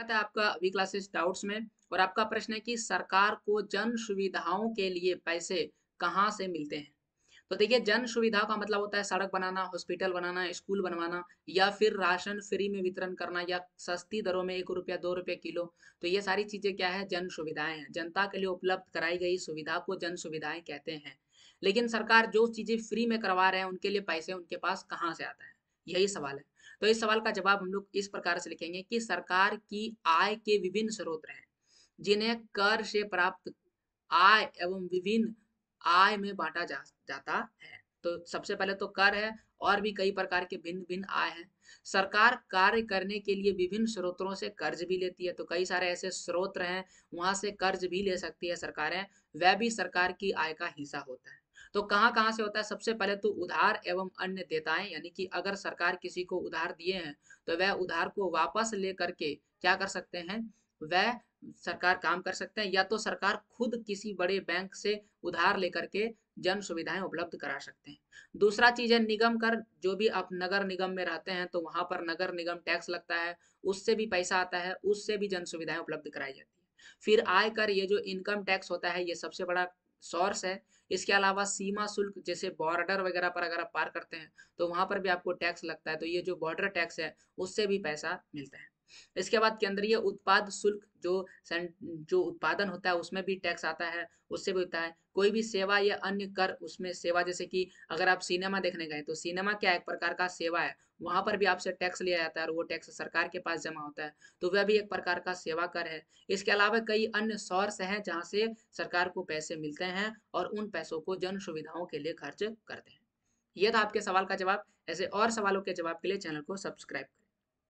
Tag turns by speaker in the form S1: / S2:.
S1: स्वागत है आपका वी क्लासेस डाउट्स में। और आपका प्रश्न है कि सरकार को जन सुविधाओं के लिए पैसे कहाँ से मिलते हैं? तो देखिए जन सुविधा का मतलब होता है सड़क बनाना, हॉस्पिटल बनाना, स्कूल बनवाना, या फिर राशन फ्री में वितरण करना, या सस्ती दरों में एक रुपया, दो रुपये किलो। तो ये सारी चीज़ें क्या है? जन सुविधाएँ हैं। जनता के लिए उपलब्ध कराई गई सुविधा को जन सुविधाएँ कहते हैं। लेकिन सरकार जो चीज़ें फ्री में करवा रहे हैं, उनके लिए पैसे उनके पास कहाँ से आता है? यही सवाल है। तो इस सवाल का जवाब हम लोग इस प्रकार से लिखेंगे कि सरकार की आय के विभिन्न स्रोत हैं जिन्हें कर से प्राप्त आय एवं विभिन्न आय में बांटा जा, जाता है। तो सबसे पहले तो कर है और भी कई प्रकार के भिन्न भिन्न आय हैं। सरकार कार्य करने के लिए विभिन्न स्रोतों से कर्ज भी लेती है तो कई सारे ऐसे स्रोत हैं वहाँ से कर्ज भी ले सकती है सरकारें वह भी सरकार की आय का हिस्सा होता है। तो कहाँ कहाँ से होता है? सबसे पहले तो उधार एवं अन्य देताएँ, यानी कि अगर सरकार किसी को उधार दिए हैं तो वह उधार को वापस ले करके क्या कर सकते हैं? वह सरकार काम कर सकते हैं, या तो सरकार खुद किसी बड़े बैंक से उधार लेकर के जन सुविधाएँ उपलब्ध करा सकते हैं। दूसरा चीज़ है निगम कर, जो भी आप नगर निगम में रहते हैं तो वहाँ पर नगर निगम टैक्स लगता है, उससे भी पैसा आता है, उससे भी जन सुविधाएँ उपलब्ध कराई जाती है। फिर आय कर ये जो इनकम टैक्स होता है, ये सबसे बड़ा सोर्स है। इसके अलावा सीमा शुल्क, जैसे बॉर्डर वगैरह पर अगर आप पार करते हैं तो वहाँ पर भी आपको टैक्स लगता है। तो ये जो बॉर्डर टैक्स है, उससे भी पैसा मिलता है। इसके बाद केंद्रीय उत्पाद शुल्क जो जो उत्पादन होता है, उसमें भी टैक्स आता है, उससे भी होता है। कोई भी सेवा या अन्य कर, उसमें सेवा, जैसे कि अगर आप सिनेमा देखने गए तो सिनेमा क्या एक प्रकार का सेवा है? वहाँ पर भी आपसे टैक्स लिया जाता है और वो टैक्स सरकार के पास जमा होता है। तो वह भी एक प्रकार का सेवा कर है। इसके अलावा कई अन्य सोर्स हैं, जहाँ से सरकार को पैसे मिलते हैं और उन पैसों को जन सुविधाओं के लिए खर्च करते हैं। यह था आपके सवाल का जवाब। ऐसे और सवालों के जवाब के लिए चैनल को सब्सक्राइब